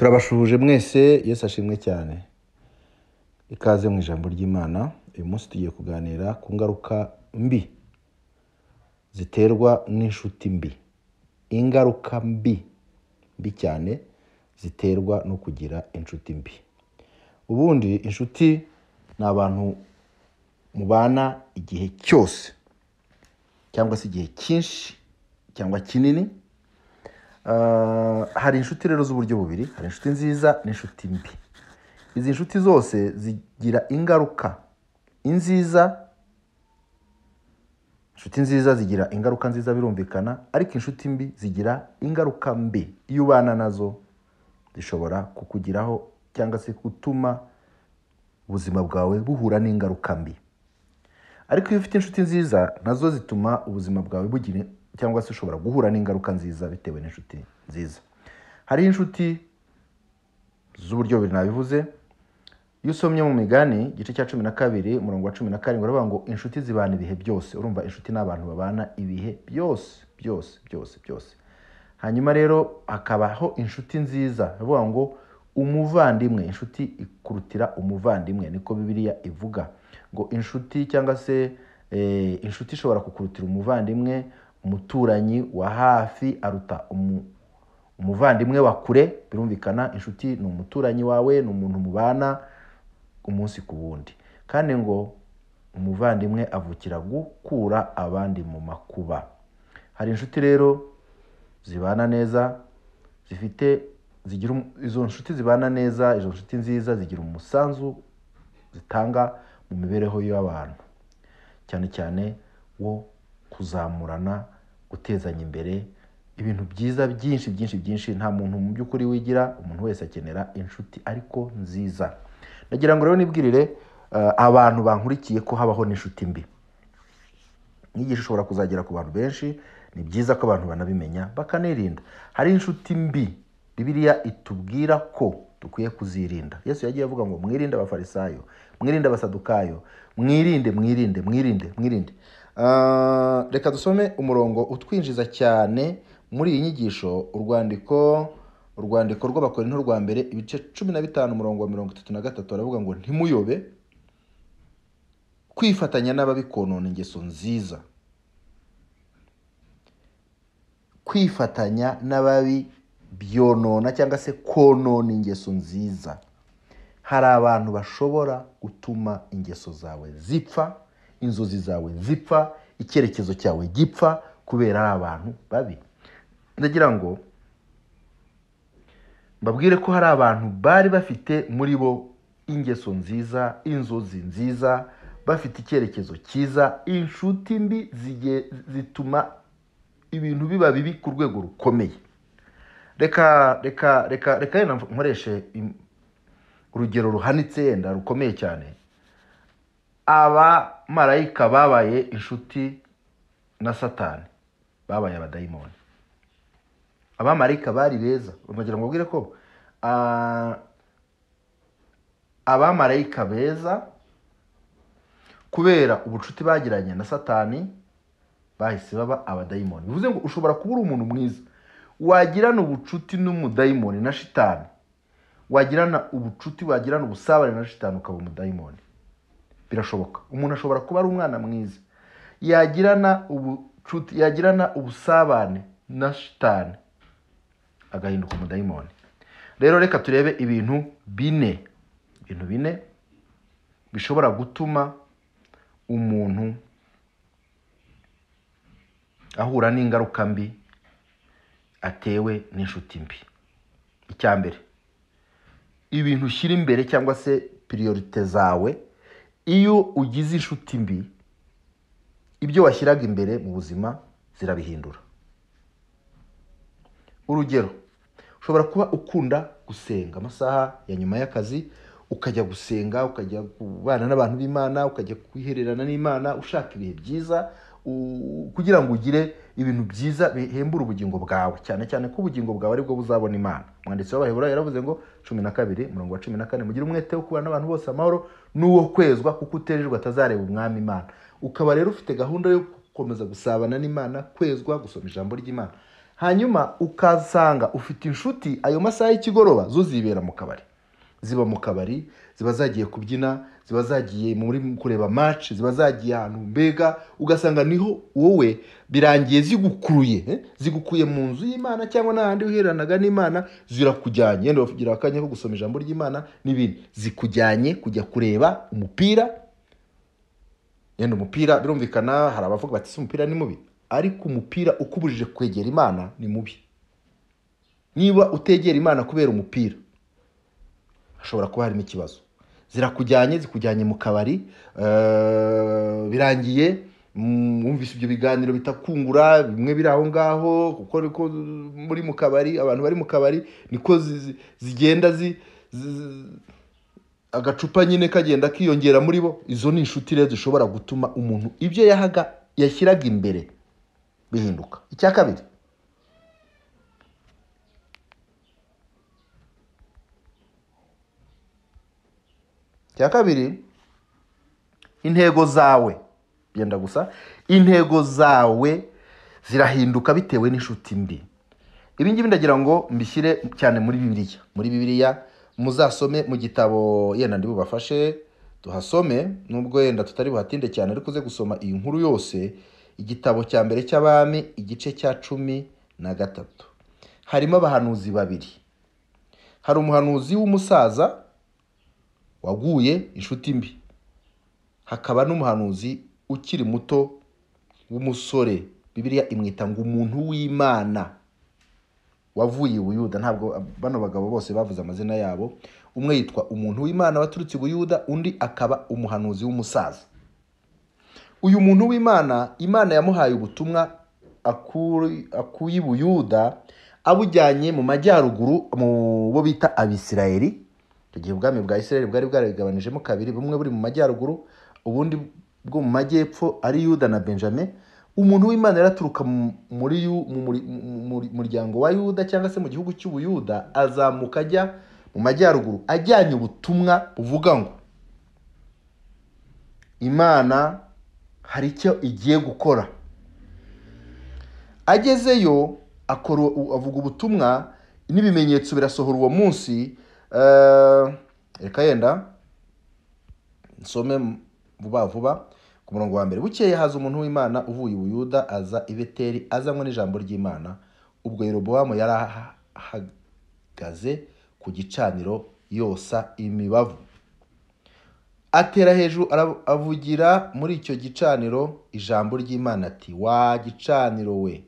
turabashuhuje mwese yesu ashimwe cyane. Ikaze mu ijambo ry'imana uyu munsi tugiye kuganira ku ngaruka mbi ziterwa n'inshuti mbi. Ingaruka mbi mbi cyane ziterwa no kugira inshuti mbi. Ubundi inshuti ni abantu mubana igihe cyose cyangwa se igihe cyinshi cyangwa kinini hari inshuti rero z'uburyo bubiri. Hari inshuti nziza n'inshuti mbi. Izi nshuti zose zigira ingaruka. Inziza inshuti nziza zigira ingaruka nziza birumvikana ariko inshuti mbi zigira ingaruka mbi. Iyo ubana na zo zishobora kukugiraho cyangwa se gutuma ubuzima bwawe buhura n'ingaruka mbi. Ariko iyo ufite inshuti nziza na zo zituma ubuzima bwawe bugira cyangwa se ushobora guhura n'ingaruka nziza bitewe n'inshuti nziza. Hariho inshuti z'uburyo bubiri nabivuze. Iyo usomye mu migani igice cya cumi na kabiri umurongo wa cumi na karindwi uravuga ngo inshuti zibana ibihe byose. Urumva inshuti ni abantu babana ibihe byose byose byose byose. Hanyuma rero hakabaho inshuti nziza. Bivuga ngo umuvandimwe inshuti ikurutira umuvandimwe. Niko bibiliya ivuga ngo inshuti cyangwa se eh, inshuti ishobora kukurutira umuvandimwe umuturanyi wa hafi aruta umu- umuvandimwe wa kure birumvikana inshuti ni umuturanyi wawe ni umuntu mubana umunsi ku wundi. Kandi ngo umuvandimwe avukira gukura abandi mu makuba. Hari inshuti rero zibana neza zifite zigira um- izo nshuti zibana neza izo nshuti nziza zigira umusanzu zitanga mu mibereho y'abantu. Cyane cyane wo kuzamurana gutezanya imbere ibintu byiza byinshi byinshi byinshi nta muntu mu by'ukuri wigira umuntu wese akenera inshuti ariko nziza. Ndagira ngo rero nibwirire eh, abantu bankurikiye ko habaho n'inshuti mbi. Inyigisho ishobora kuzagera ku bantu benshi ni byiza ko abantu banabimenya bakanirinda. Hari inshuti mbi bibiliya itubwira ko dukwiye kuzirinda. Yesu yagiye avuga ngo mwirinde abafarisayo mwirinde abasadukayo mwirinde mwirinde mwirinde mwirinde. Reka dusome umurongo utwinjiza cyane muri iyi nyigisho urwandiko urwandiko rw'abakorinto rwa mbere ibice cumi na bitanu umurongo wa mirongo itatu na gatatu baravuga ngo ntimuyobe. Kwifatanya n'ababikonona ingeso nziza. Kwifatanya n'ababi byonona cyangwa se konona ingeso nziza. Hari abantu bashobora gutuma ingeso zawe zipfa inzozi zawe zipfa icyerekezo cyawe gipfa kubera ari abantu babi ndagira ngo mbabwire ko hari abantu bari bafite muri bo ingeso nziza inzozi nziza bafite icyerekezo cyiza inshuti mbi zituma ibintu biba bibi ku rwego rukomeye reka reka reka reka nkoreshe urugero ruhanitse yenda rukomeye cyane abamarayika babaye inshuti na satani. Babaye abadayimoni. Abamarayika bari beza. Bagira ngo babwire ko ah, abamarayika beza kubera ubucuti bagiranye na satani bahise baba abadayimoni. Bivuze ngo ushobora kuba uri umuntu mwiza. Wagirana ubucuti n'umudayimoni na shitani. Wagirana ubucuti wagirana ubusabane na shitani ukaba umudayimoni. Birashoboka. Umuntu ashobora kuba ari umwana mwiza. Yagirana ubucuti yagirana ubusabane na shitani agahinduka umudayimoni. Rero reka turebe ibintu bine. Ibintu bine bishobora gutuma umuntu ahura n'ingaruka mbi atewe n'inshuti mbi. Icya mbere ibintu ushyira imbere cyangwa se piriyorite zawe iyo ugize inshuti mbi ibyo washyiraga imbere mu buzima zirabihindura. Urugero ushobora kuba ukunda gusenga amasaha ya nyuma y'akazi ukajya gusenga ukajya kubana n'abantu b'imana ukajya kwihererana n'imana ushaka ibihe byiza kugira ngo ugire ibintu byiza bihembura ubugingo bwawe. Cyane cyane ko ubugingo bwawe ari bwo buzabona imana. Umwanditsi w'abaheburayo yaravuze ngo cumi na kabiri umurongo wa cumi na kane mugire umwete wo kubana n'abantu bose amahoro n'uwo kwezwa kuko utejejwe atazareba umwami imana. Ukaba rero ufite gahunda yo gukomeza gusabana n'imana kwezwa gusoma ijambo ry'imana. Hanyuma ukasanga ufite inshuti ayo masaha y'ikigoroba zo zibera mu kabari. Ziba mu kabari ziba zagiye kubyina ziba zagiye muri kureba match ziba zagiye ahantu mbega ugasanga ni ho wowe birangiye zigukuruye zigukuye mu nzu y'imana cyangwa n'ahandi wiheranaga n'imana zirakujyanye yenda bagira akanya ko gusoma ijambo ry'imana n'ibindi. Zikujyanye kujya kureba umupira yenda umupira birumvikana hari abavuga bati "Ese umupira ni mubi? Ariko umupira ukubujije kwegera imana ni mubi. Niba utegera imana kubera umupira hashobora kuba harimo ikibazo. Zirakujyanye zikujyanye mu kabari eh, birangiye wumvise ibyo biganiro bitakungura bimwe biri aho ngaho kuko muri mu kabari abantu bari mu kabari niko zi- zi- zigenda zi, zi agacupa nyine kagenda kiyongera muri bo. Izo ni inshuti rero zishobora gutuma umuntu ibyo yahaga yashyiraga imbere bihinduka. Icya kabiri icya kabiri intego zawe. Byenda gusa intego zawe zirahinduka bitewe n'inshuti mbi ibi ngibi ndagira ngo mbishyire cyane muri bibiliya. Muri bibiliya muzasome mu gitabo yenda ndi bubafashe tuhasome nubwo yenda tutari buhatinde cyane ariko uze gusoma iyi nkuru yose igitabo cya mbere cy'abami igice cya cumi na gatatu. Harimo abahanuzi babiri. Hari umuhanuzi w'umusaza waguye inshuti mbi. Hakaba n'umuhanuzi ukiri muto w'umusore. Bibiliya imwita ngo umuntu w'imana. Wavuye i buyuda. Ntabwo bano bagabo bose bavuze amazina yabo. Umwe yitwa umuntu w'imana waturutse i buyuda undi akaba umuhanuzi w'umusaza. Uyu muntu w'imana imana yamuhaye ubutumwa akuye i buyuda abujyanye mu majyaruguru mu bo bita abisirayeli. icyo gihe ubwami bwa isirayeli bwari bwarigabanijemo kabiri bumwe buri mu majyaruguru ubundi bwo mu majyepfo ari yuda na benjamin. Umuntu w'imana yaraturuka mu- muri mu muryango wa yuda cyangwa se mu gihugu cy'ubuyuda azamuka ajya mu majyaruguru ajyanye ubutumwa buvuga ngo imana hari icyo igiye gukora. Agezeyo avuga ubutumwa n'ibimenyetso birasohora uwo munsi reka yenda nsome vuba vuba ku murongo wa mbere bukeye haza umuntu w'imana uvuye i buyuda aza i beteri azanywe n'ijambo ry'imana. Ubwo yerobowamu yari ahagaze ku gicaniro yosa imibavu. Atera hejuru avugira muri icyo gicaniro ijambo ry'imana ati wa gicaniro we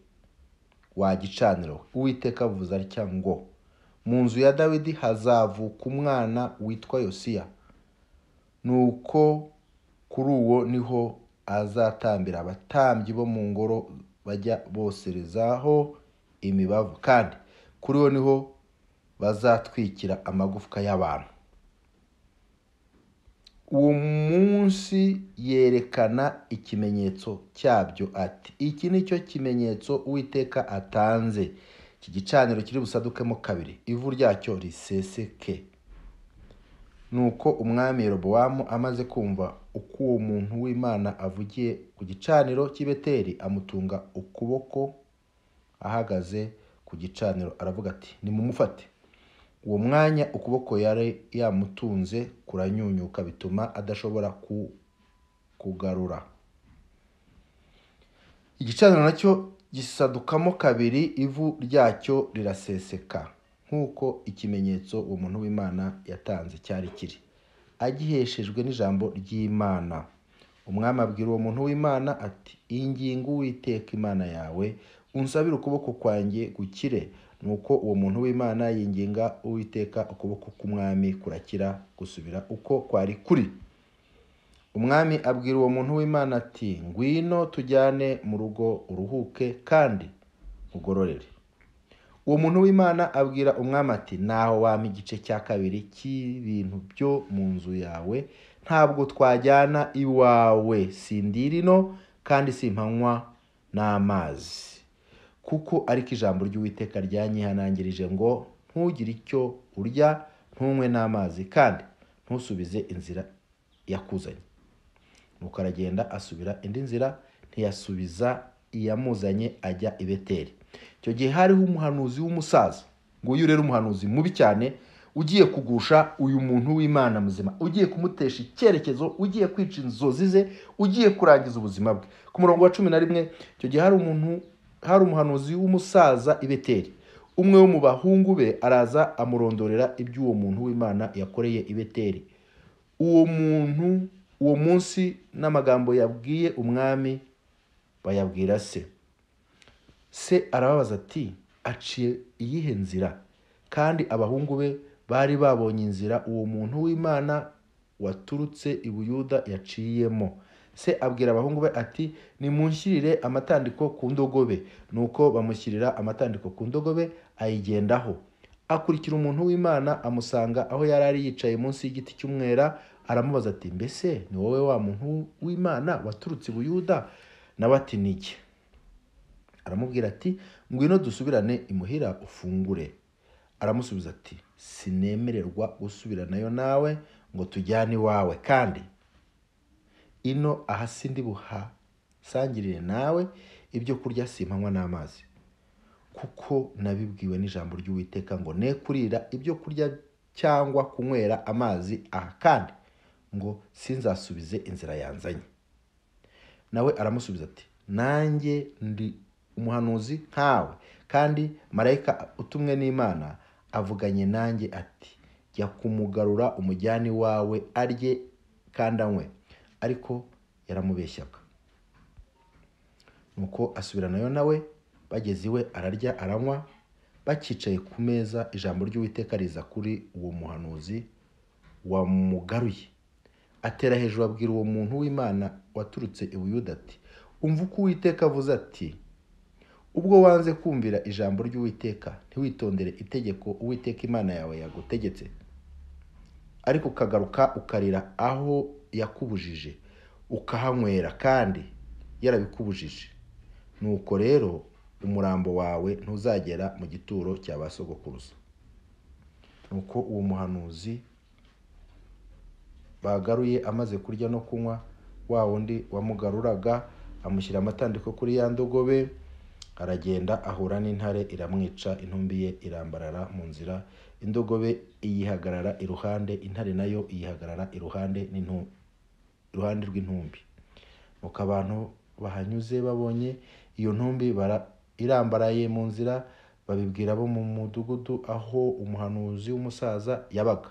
wa gicaniro we. Uwiteka avuze atya ngo mu nzu ya dawidi hazavuka umwana witwa yosiya. Nuko kuri uwo ni ho azatambira. Abatambyi bo mu ngoro bajya boserezaho imibavu. Kandi kuri uwo ni ho bazatwikira amagufwa y'abantu. Uwo munsi yerekana ikimenyetso cyabyo ati iki ni cyo kimenyetso uwiteka atanze. Iki gicaniro kiri busadukemo kabiri. Ivu ryacyo riseseke. Nuko umwami Yerobowamu amaze kumva uko uwo muntu w'imana avugiye ku gicaniro cy'i Beteli amutunga ukuboko ahagaze ku gicaniro. Aravuga ati nimumufate. Uwo mwanya ukuboko yari yamutunze kuranyunyuka bituma adashobora ku- kugarura. Igicaniro na cyo gisadukamo kabiri ivu ryacyo riraseseka. Nk'uko ikimenyetso uwo muntu w'imana yatanze cyari kiri. Agiheshejwe n'ijambo ry'imana. Umwami abwira uwo muntu w'imana ati iyi ngingo uwiteka imana yawe unsabire ukuboko kwanjye gukire. Nuko uwo muntu w'imana yinginga uwiteka ukuboko k'umwami kurakira gusubira uko kwari kuri. Umwami abwira uwo muntu w'imana ati ngwino tujyane mu rugo uruhuke kandi ugororere uwo muntu w'imana abwira umwami ati naho wampa igice cya kabiri cy'ibintu byo mu nzu yawe ntabwo twajyana iwawe sindira ino kandi simpanywa n'amazi. Kuko ariko ijambo ry'uwiteka ryanyihanangirije ngo ntugire icyo urya ntunywe n'amazi kandi ntusubize inzira yakuzanye. Nuko aragenda asubira indi nzira ntiyasubiza iyamuzanye ajya i beteli. Icyo gihe hariho umuhanuzi w'umusaza. Ngo uyu rero umuhanuzi mubi cyane ugiye kugusha uyu muntu w'imana muzima. Ugiye kumutesha icyerekezo ugiye kwica inzozi ze ugiye kurangiza ubuzima bwe. Ku murongo wa cumi na rimwe icyo gihe hari umuntu hari umuhanuzi w'umusaza i beteri umwe wo mu bahungu be araza amurondorera iby'uwo muntu w'imana yakoreye i beteri uwo muntu uwo munsi n'amagambo yabwiye umwami bayabwira se. Se arababaza ati aciye iyihe nzira? Kandi abahungu be bari babonye inzira uwo muntu w'imana waturutse i buyuda yaciyemo. Se abwira abahungu be ati nimunshyirire amatandiko ku ndogobe. Nuko bamushyirira amatandiko ku ndogobe ayigendaho. Akurikira umuntu w'imana amusanga aho yari ari yicaye munsi y'igiti cy'umwera aramubaza ati mbese ni wowe wa muntu w'imana waturutse i buyuda? Nawe ati niki aramubwira ati ngwino dusubirane imuhira ufungure. Aramusubiza ati sinemererwa gusubiranayo nawe ngo tujyane iwawe. Kandi ino aha sindi buhasangirire nawe ibyo kurya simpanywa n'amazi kuko nabibwiwe n'ijambo ry'uwiteka ngo ne kurira ibyo kurya cyangwa kunywera amazi aha kandi ngo sinzasubize inzira yanzanye. Nawe aramusubiza ati nanjye ndi umuhanuzi nkawe. Kandi marayika utumwe n'imana avuganye nanjye ati jya kumugarura umujyane wawe arye kandi anywe. Ariko yaramubeshyaga nuko asubiranayo nawe bageze iwe ararya aranywa bakicaye ku meza ijambo ry'uwiteka riza kuri uwo muhanuzi wamugaruye. Atera hejuru abwira uwo muntu w'imana waturutse i buyuda ati umva uko uwiteka avuze ati ubwo wanze kumvira ijambo ry'uwiteka ntiwitondere itegeko uwiteka imana yawe yagutegetse. Ariko ukagaruka ukarira aho yakubujije ukahanywera kandi yarabikubujije. Nuko rero umurambo wawe ntuzagera mu gituro cya ba sogokuruza. Nuko uwo muhanuzi bagaruye amaze kurya no kunywa wa wundi wamugaruraga amushyira amatandiko kuri ya ndogobe aragenda ahura n'intare iramwica intumbi ye irambarara mu nzira indogobe iyihagarara iruhande intare na yo iyihagarara iruhande iruhande rw'intumbi. Nuko abantu bahanyuze babonye iyo ntumbi bara- irambaraye mu nzira babibwira abo mu mudugudu aho umuhanuzi w'umusaza yabaga.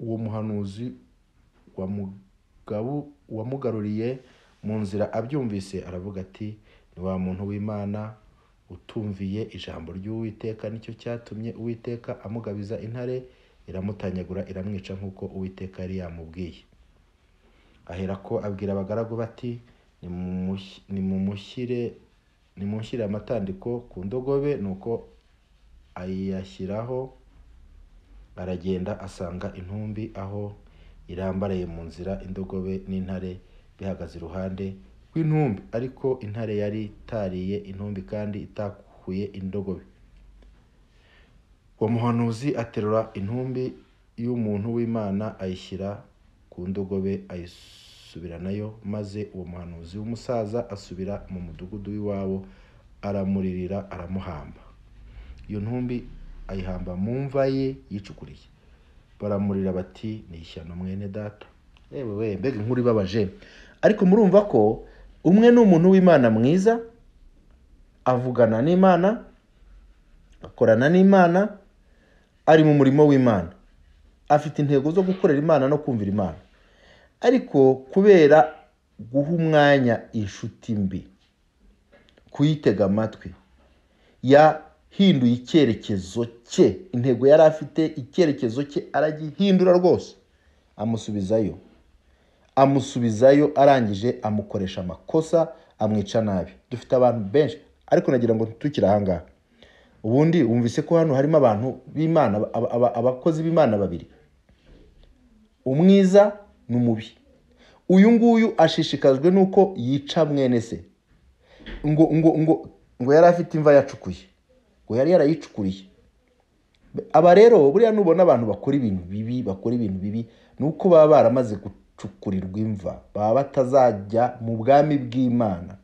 Uwo muhanuzi wamugaruriye mu nzira abyumvise aravuga ati ni wa muntu w'imana utumviye ijambo ry'uwiteka ni cyo cyatumye uwiteka amugabiza intare iramutanyagura iramwica nk'uko uwiteka yari yamubwiye. Aherako abwira abagaragu bati "Nimumush- nimumushyire amatandiko ku ndogobe nuko ayashyiraho aragenda asanga intumbi aho irambaraye mu nzira indogobe n'intare bihagaze iruhande rw'intumbi. Ariko intare yari itariye intumbi kandi itakuye indogobe. Uwo muhanuzi aterura intumbi y'umuntu w'imana ayishyira ku ndogobe ayisubiranayo maze uwo muhanuzi w'umusaza asubira mu mudugudu w'iwabo aramuririra aramuhamba. Iyo ntumbi ayihamba mu mva ye yicukuriye. Baramurira bati ni ishyano mwene data. Yewe we mbega inkuru ibabaje. Ariko murumva ko umwe ni umuntu w'imana mwiza avugana n'imana akorana n'imana ari mu murimo w'imana. Afite intego zo gukorera imana no kumvira imana. Ariko kubera guha umwanya inshuti mbi kuyitega amatwi yahinduye icyerekezo cye. Intego yari afite icyerekezo cye aragihindura rwose. Amusubizayo. Amusubizayo arangije amukoresha amakosa amwica nabi. Dufite abantu benshi ariko nagira ngo tukiri ahangaha ubundi wumvise ko hano harimo abantu b'imana aba- aba- abakozi b'imana babiri. Umwiza n'umubi. Uyu nguyu ashishikajwe n'uko yica mwene se. Ngo ngo ngo ngo yari afite imva yacukuye. Ngo yari yarayicukuriye. Aba rero buriya nubona abantu bakora ibintu bibi bakora ibintu bibi ni uko baba baramaze gucukurirwa imva. Baba batazajya mu bwami bw'imana.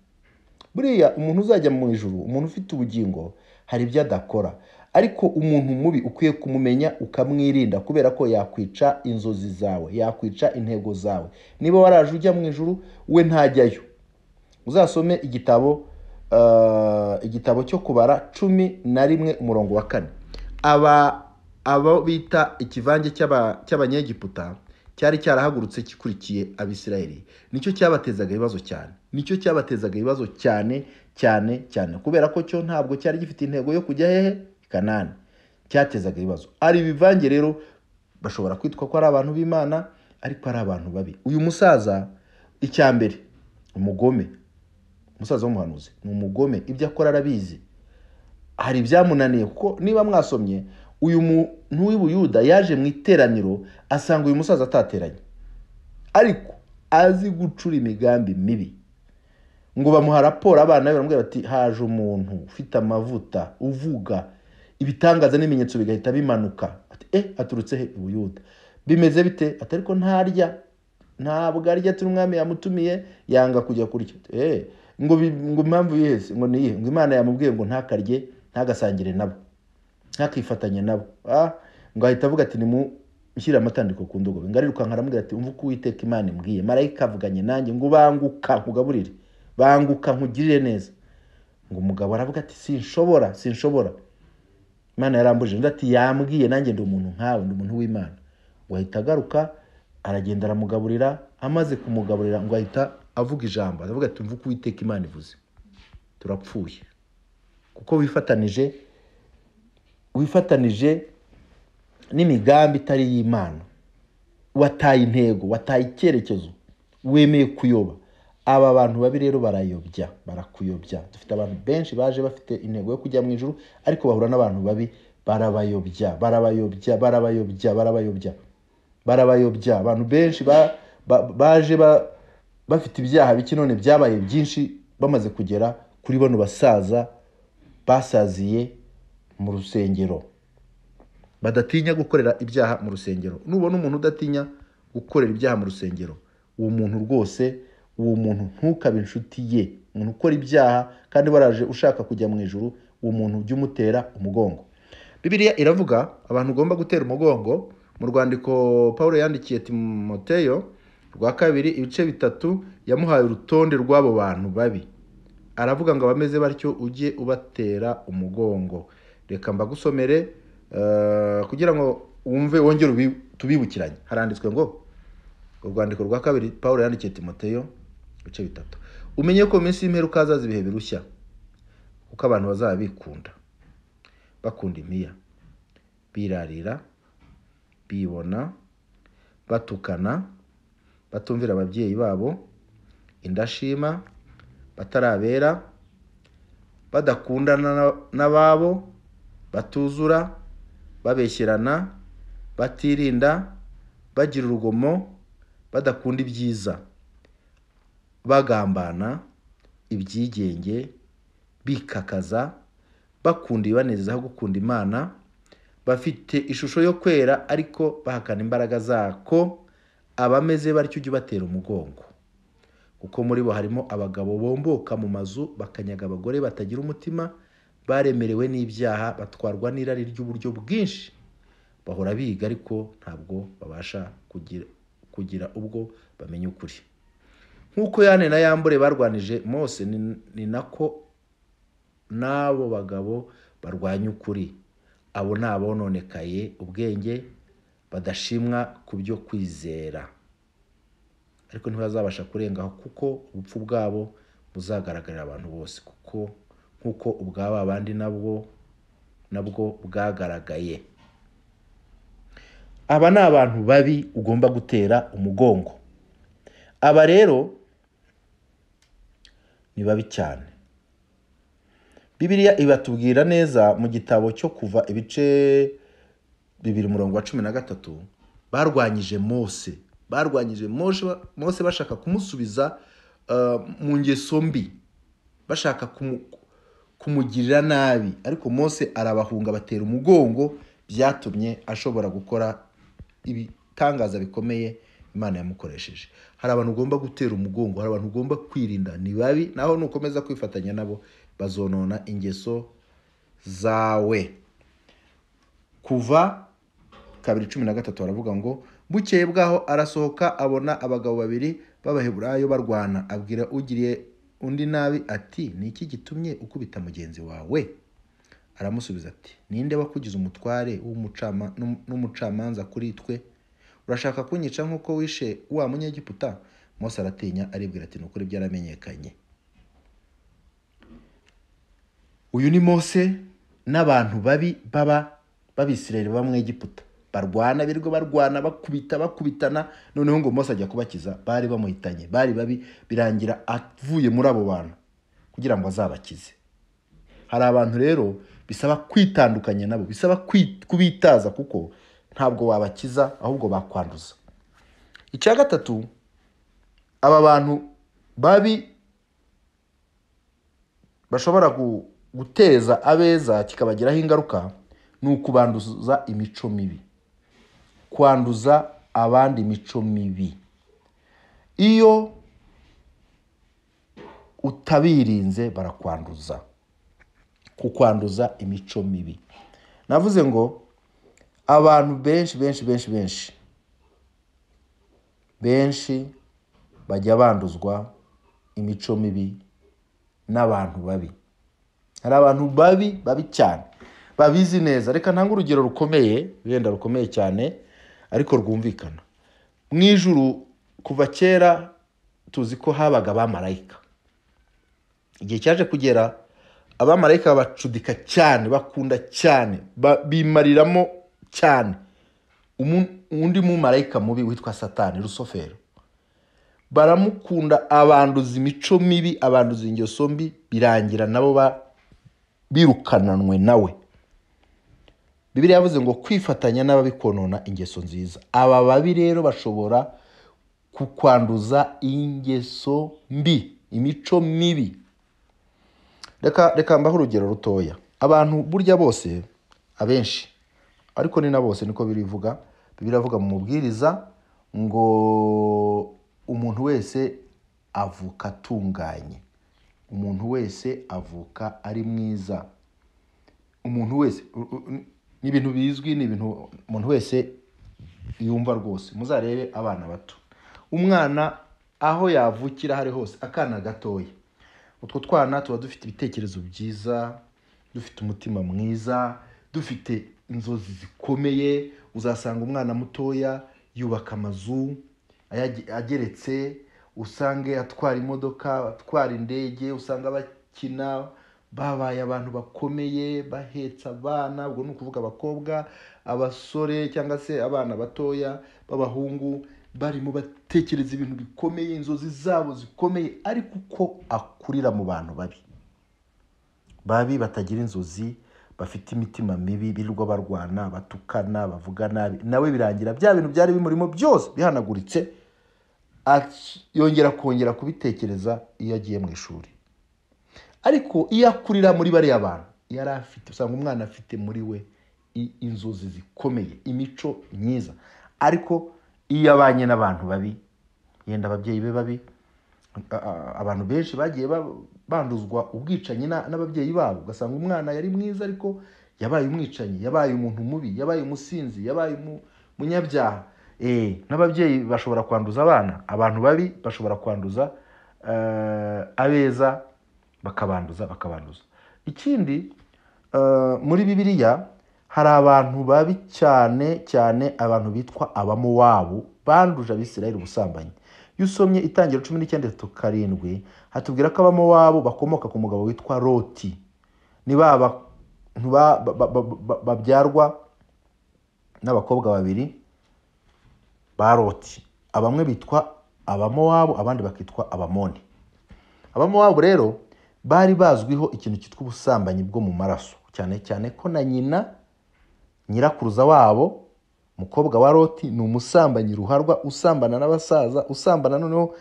Buriya umuntu uzajya mu ijuru umuntu ufite ubugingo hari ibyo adakora. Ariko umuntu mubi ukwiye kumumenya ukamwirinda kubera ko yakwica inzozi zawe yakwica intego zawe. Niba waraje ujya mu ijuru we ntajyayo. Uzasome igitabo igitabo cyo kubara cumi na rimwe umurongo wa kane. Aba abo bita ikivange cy'aba- cy'abanyegiputa cyari cyarahagurutse gikurikiye abisirayeli. Nicyo cyabatezaga ibibazo cyane. Nicyo cyabatezaga ibibazo cyane cyane cyane. Kubera ko cyo ntabwo cyari gifite intego yo kujya hehe? Kanani. Cyatezaga ibibazo. Ari ibivange rero bashobora kwitwa ko ari abantu b'imana ariko ari abantu babi. Uyu musaza icya mbere umugome. Umusaza w'umuhanuzi ni umugome. Ibyo akora arabizi. Hari ibyamunaniye kuko niba mwasomye uyu muntu w'ibuyuda yaje mu iteraniro asanga uyu musaza atateranye. Ariko azi gucura imigambi mibi. Ngo bamuha raporo abana be baramubwira bati haje umuntu ufite amavuta uvuga ibitangaza n'ibimenyetso bigahita bimanuka. Eh aturutse he? Ibuyuda bimeze bite? Ati ariko ntarya. Ntabwo arya turi umwami yamutumiye yanga kujya kurya. Eh ngo impamvu yese ngo niyihe ngo imana yamubwiye ngo ntakarye ntagasangire nabo. Ntakifatanye nabo. Ngo ahita avuga ati nimushyire amatandiko ku ndogobe. Ngo arirukanka aramubwira ati umva uko uwiteka imana imbwiye marayika avuganye nanjye ngo banguka nkugaburire. Banguka nkugirire neza. Ngo umugabo aravuga ati sinshobora sinshobora. Imana yarambujije undi ati yambwiye nanjye ndi umuntu nkawe ndi umuntu w'imana. Ngo ahita agaruka aragenda aramugaburira amaze kumugaburira ngo ahita avuga ijambo aravuga ati uko uwiteka imana ivuze. Turapfuye. Kuko wifatanije wifatanije n'imigambi itari iy'imana wataye intego wataye icyerekezo wemeye kuyoba. Aba bantu babi rero barayobya barakuyobya. Dufite abantu benshi baje bafite intego yo kujya mu ijuru ariko bahura n'abantu babi barabayobya barabayobya barabayobya barabayobya barabayobya. Abantu benshi ba- ba- baje ba- bafite ibyaha bike none byabaye byinshi bamaze kugera kuri bano basaza basaziye mu rusengero. Badatinya gukorera ibyaha mu rusengero. Nubona umuntu udatinya gukorera ibyaha mu rusengero uwo muntu rwose uwo muntu ntukabe inshuti ye. Umuntu ukora ibyaha kandi waraje ushaka kujya mu ijuru uwo muntu ujye umutera umugongo. Bibiliya iravuga abantu ugomba gutera umugongo. Mu rwandiko paul yandikiye timoteyo rwa kabiri ibice bitatu yamuhaye urutonde rw'abo bantu babi. Aravuga ngo abameze batyo ujye ubatera umugongo. Reka mbagusomere eh, kugira ngo wumve wongere ubi- tubibukiranye. Haranditswe ngo urwandiko rwa kabiri paul yandikiye timoteyo ibice bitatu. Umenye ko minsi y'imperuka hazaza ibihe birushya? Kuko abantu bazaba bikunda bakunda impiya birarira bibona batukana batumvira ababyeyi babo indashima batarabera badakundana na- n'ababo batuzura babeshyerana batirinda bagira urugomo badakunda ibyiza. Bagambana ibyigenge bikakaza bakunda ibibanezeza aho gukunda imana bafite ishusho yo kwera ariko bahakana imbaraga zako abameze batyo ujye ubatera umugongo. Kuko muri bo harimo abagabo bomboka mu mazu bakanyaga abagore batagira umutima baremerewe n'ibyaha batwarwa n'irari ry'uburyo bwinshi. Bahora biga ariko ntabwo babasha kugira, ubwo bamenya ukuri. Nk'uko yane na yambure barwanije mose ni nako n'abo bagabo barwanya ukuri. Abo ni abononekaye ubwenge badashimwa ku byo kwizera. Ariko ntibazabasha kurengaho kuko ubupfu bwabo buzagaragarira abantu bose kuko nk'uko ubwaba abandi nabwo nabwo bwagaragaye. Aba ni abantu babi ugomba gutera umugongo. Aba rero ni babi cyane. Bibiliya ibatubwira neza mu gitabo cyo kuva ibice bibiri umurongo wa cumi na gatatu barwanyije mose. Barwanyije Mose- bashaka kumusubiza uh, mu ngeso mbi. Bashaka kumu- kumugirira nabi. Ariko mose arabahunga batera umugongo byatumye ashobora gukora ibitangaza bikomeye imana yamukoresheje. Hari abantu ugomba gutera umugongo hari abantu ugomba kwirinda. Ni babi naho nukomeza kwifatanya nabo bazonona ingeso zawe. Kuva kabiri cumi na gatatu baravuga ngo bukeye bwaho arasohoka abona abagabo babiri b'abaheburayo barwana. Abwira ugiriye undi nabi ati ni iki gitumye ukubita mugenzi wawe? Aramusubiza ati ninde wakugize umutware n'umucamanza kuri twe? Urashaka kunyica nk'uko wishe wa munyegiputa? Mose aratinya aribwira ati ni ukuri byaramenyekanye. Uyu ni mose n'abantu babi baba b'abisirayeli baba mu egiputa barwana birirwa barwana bakubita bakubitana noneho ngo mose ajya kubakiza bari bamuhitanye bari babi birangira avuye muri abo bantu kugira ngo azabakize. Hari abantu rero bisaba kwitandukanya nabo bisaba kubitaza kuko ntabwo wabakiza ahubwo bakwanduza. Icya gatatu aba bantu babi bashobora gu- guteza abeza kikabagiraho ingaruka ni ukubanduza imico mibi. Kwanduza abandi imico mibi. Iyo utabirinze barakwanduza kukwanduza imico mibi. Navuze ngo abantu benshi benshi benshi benshi benshi bajya banduzwa imico mibi n'abantu babi. Hari abantu babi babi cyane. Babizi neza. Reka ntange urugero rukomeye wenda rukomeye cyane. Ariko rwumvikana. Mu ijuru kuva kera tuzi ko habaga abamarayika. Igihe cyaje kugera abamarayika bacudika cyane bakunda cyane bimariramo cyane. Undi mumarayika mubi witwa satani rusofero baramukunda abanduza imico mibi abanduza ingeso mbi birangira nabo birukananwe nawe. Bibiliya yavuze ngo kwifatanya n'ababikonona ingeso nziza. Aba babi rero bashobora kukwanduza ingeso mbi imico mibi. Reka reka mbaho urugero rutoya. Abantu burya bose abenshi ariko ni na bose niko birivuga biravuga mu mubwiriza ngo umuntu wese avuka atunganye. Umuntu wese avuka ari mwiza. Umuntu wese ni ibintu bizwi ni ibintu umuntu wese yumva rwose. Muzarebe abana bato. Umwana aho yavukira aho ari hose akana gatoya. Utwo twana tuba dufite ibitekerezo byiza dufite umutima mwiza dufite inzozi zikomeye. Uzasanga umwana mutoya yubaka amazu ageretse usange atwara imodoka atwara indege usanga bakina babaye abantu bakomeye bahetse abana ubwo ni ukuvuga abakobwa abasore cyangwa se abana batoya b'abahungu barimo batekereza ibintu bikomeye inzozi zabo zikomeye ariko uko akurira mu bantu babi. Babi batagira inzozi bafite imitima mibi birirwa barwana batukana bavuga nabi nawe birangira bya bintu byari bimurimo byose bihanaguritse yongera kongera kubitekereza iyo agiye mu ishuri. Ariko iyo akurira muri bariya bantu yari afite usanga umwana afite muri we inzozi zikomeye imico myiza. Ariko iyo abanye n'abantu babi yenda ababyeyi be babi abantu benshi bagiye ba- banduzwa ubwicanyi na- n'ababyeyi babo ugasanga umwana yari mwiza ariko yabaye umwicanyi yabaye umuntu mubi yabaye umusinzi yabaye umu- umunyabyaha Eh, n'ababyeyi bashobora kwanduza abana abantu babi bashobora kwanduza eh, abeza bakabanduza bakabanduza. Ikindi eh, muri bibiliya hari abantu babi cyane cyane abantu bitwa abamowabu banduje abisirayeli ubusambanyi. Iyo usomye itangiro cumi n'icyenda karindwi hatubwira ko abamowabu bakomoka ku mugabo witwa loti. Ni ba bantu ba- ba- ba- ba- ba- babyarwa n'abakobwa babiri ba loti. Bamwe bitwa abamowabu abandi bakitwa abamoni. Abamowabu rero bari bazwiho ikintu cyitwa ubusambanyi bwo mu maraso. Cyane cyane ko na nyina nyirakuruza wabo umukobwa wa loti ni umusambanyi ruharwa usambana n'abasaza usambana noneho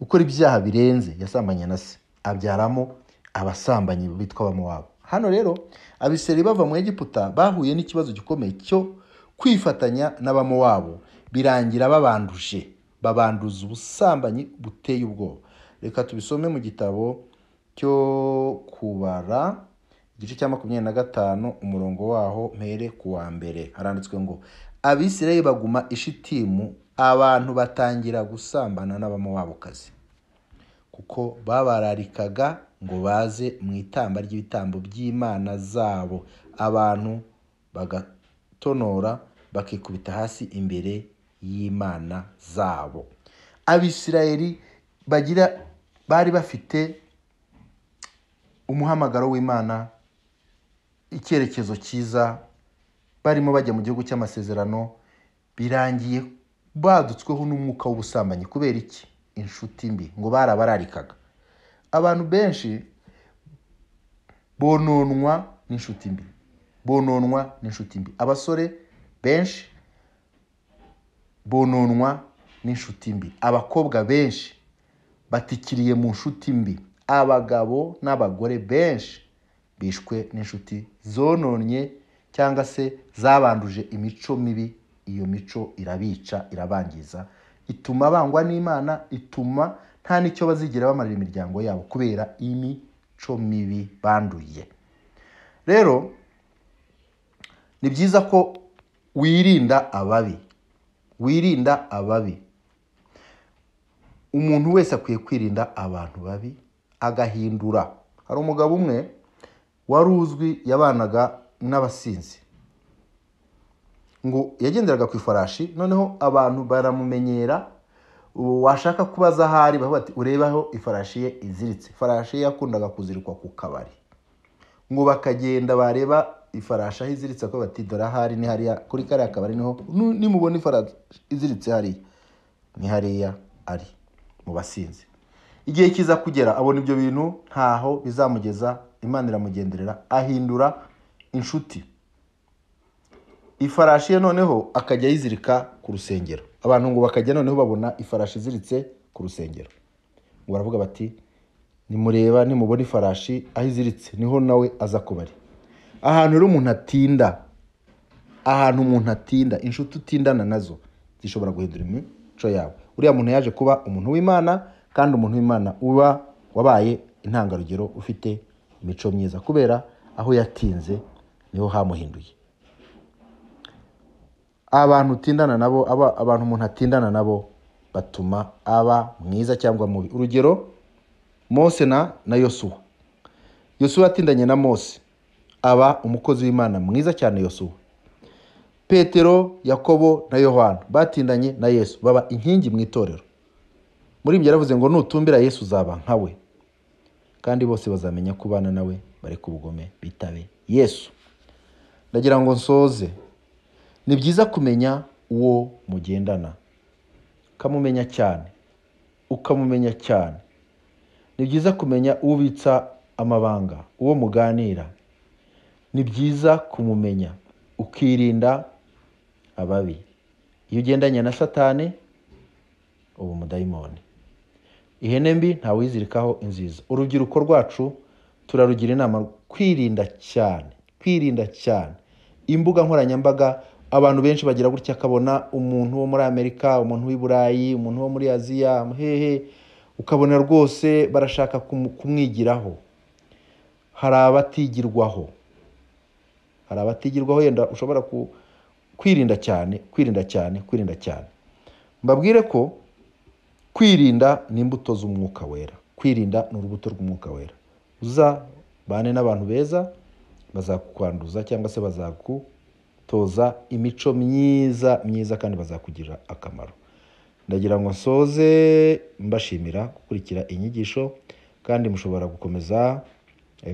ukora ibyaha birenze yasambanye na se. Abyaramo abasambanyi bitwa abamowabu hano rero abiseri bava mu egiputa bahuye n'ikibazo gikomeye cyo kwifatanya n'abamowabu birangira babanduje. Babanduza ubusambanyi buteye ubwoba. Reka tubisome mu gitabo cyo kubara igice cya makumyabiri na gatanu umurongo waho mpere ku wa mbere. Haranditswe ngo abisirayeli baguma ishitimu abantu batangira gusambana n'abamowabukazi kuko babararikaga ngo baze mu itamba ry'ibitambo by'imana zabo. Abantu bagatonora bakikubita hasi imbere y'imana zabo. Abisirayeli bagira bari bafite umuhamagaro w'imana icyerekezo cyiza barimo bajya mu gihugu cy'amasezerano birangiye badutsweho n'umwuka w'ubusambanyi. Kubera iki? Inshuti mbi. Ngo barabararikaga. Abantu benshi bononwa n'inshuti mbi. Bononwa n'inshuti mbi. Abasore benshi bononwa n'inshuti mbi. Abakobwa benshi batikiriye mu nshuti mbi. Abagabo n'abagore benshi bishwe n'inshuti zononnye cyangwa se zabanduje imico mibi iyo mico irabica irabangiza ituma bangwa n'imana ituma nta n'icyo bazigera bamarira imiryango yabo kubera imico mibi banduye. Rero ni byiza ko wirinda ababi wirinda ababi. Umuntu wese akwiye kwirinda abantu babi. Agahindura. Hari umugabo umwe wari uzwi yabanaga n'abasinzi. Ngo yagenderaga ku ifarashi noneho abantu baramumenyera washaka kubaza aho ari bati urebe aho ifarashi ye iziritse. Ifarashi ye yakundaga kuzirikwa ku kabari. Ngo bakagenda bareba ifarashi aho iziritse ko bati dore ahari ni hariya kuri kariya kabari ni ho nimubona ifarashi iziritse hariya. Ni hariya ari mu basinzi. Igihe kiza kugera abona ibyo bintu ntaho bizamugeza imana iramugenderera ahindura inshuti. Ifarashi ye noneho akajya ayizirika ku rusengero. Abantu ngo bakajya noneho babona ifarashi iziritse ku rusengero. Baravuga bati nimureba nimubona ifarashi aho iziritse ni ho nawe aza kubari. Ahantu rero umuntu atinda ahantu umuntu atinda inshuti utindana na zo zishobora guhindura imico yawe. Uriya muntu yaje kuba umuntu w'imana kandi umuntu w'imana uba wabaye intangarugero ufite imico myiza. Kubera aho yatinze ni ho hamuhinduye. Abantu utindana nabo abantu umuntu atindana nabo batuma aba mwiza cyangwa mubi. Urugero mose na na yosuwa yosuwa atindanye na mose aba umukozi w'imana mwiza cyane yosuwa petero yakobo na yohana batindanye na yesu baba inkingi mu itorero. Muri ibyo yaravuze ngo nutumbira yesu uzaba nkawe kandi bose bazamenya ko ubana nawe bari ku bugome bitabe yesu. Ndagira ngo nsoze. Ni byiza kumenya uwo mugendana. Ukamumenya cyane. Ukamumenya cyane. Ni byiza kumenya ubitsa amabanga uwo muganira. Ni byiza kumumenya ukirinda ababi. Iyo ugendanye na satani uba umudayimoni. Ihene mbi ntawizirikaho inziza. Urubyiruko rwacu turarugira inama kwirinda cyane kwirinda cyane. Imbuga nkoranyambaga abantu benshi bagira gutya akabona umuntu wo muri amerika umuntu w'i burayi umuntu wo muri aziya hehe ukabona rwose barashaka kumwigiraho. Hari abatigirwaho. Hari abatigirwaho yenda ushobora kwirinda cyane kwirinda cyane kwirinda cyane. Mbabwire ko kwirinda ni imbuto z'umwuka wera. Kwirinda ni urubuto rw'umwuka wera. Uzabane n'abantu beza bazakukwanduza cyangwa se bazagutoza imico myiza myiza kandi bazakugirira akamaro. Ndagira ngo nsoze mbashimira gukurikira inyigisho kandi mushobora gukomeza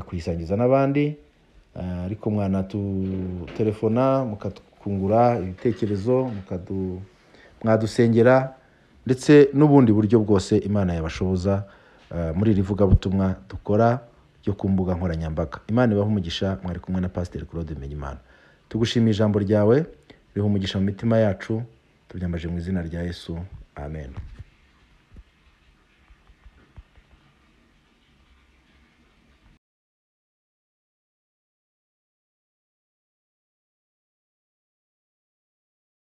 kuyisangiza n'abandi. Ariko mwanatutelefona mukatwungura ibitekerezo mwadusengera. Ndetse n'ubundi buryo bwose imana yabashoboza muri iri vugabutumwa dukora ryo ku mbuga nkoranyambaga. Imana ibaha umugisha mwari kumwe na pasiteri claude Menyimana tugushimiye ijambo ryawe riha umugisha mu mitima yacu tubyambaje mu izina rya yesu. Amen.